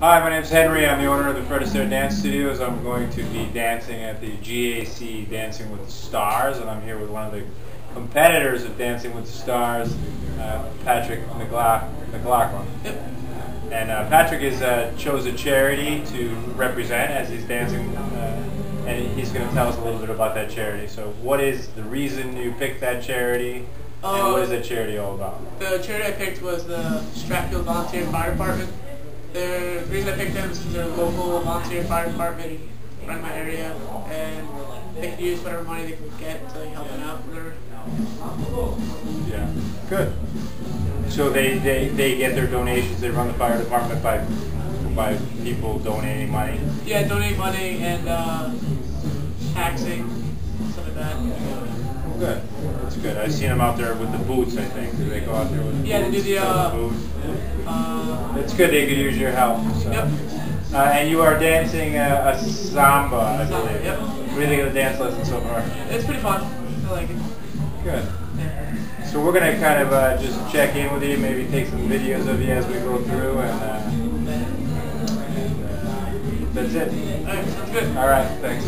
Hi, my name is Henry. I'm the owner of the Fred Astaire Dance Studios. I'm going to be dancing at the GAC Dancing with the Stars, and I'm here with one of the competitors of Dancing with the Stars, uh, Patrick McLoughlin. Yep. And uh, Patrick has uh, chose a charity to represent as he's dancing, uh, and he's going to tell us a little bit about that charity. So, what is the reason you picked that charity, and what is that charity all about? The charity I picked was the Stratfield Volunteer Fire Department. The reason I picked them is because they're a local volunteer fire department in my area, and they can use whatever money they can get to like, help them out, whatever. Yeah. Good. So they, they, they get their donations. They run the fire department by by people donating money. Yeah, donate money and uh, taxing, like that. Good. That's good. I've seen them out there with the boots. I think. Do they go out there with the Yeah, they boots? do the, uh, boots? Uh, It's good. They could use your help. So. Yep. Uh, and you are dancing uh, a samba, I believe. yep. Really good dance lesson so far. it's pretty fun. I like it. Good. So we're gonna kind of uh, just check in with you, maybe take some videos of you as we go through, and, uh, and uh, that's it. Alright, sounds good. All right, thanks.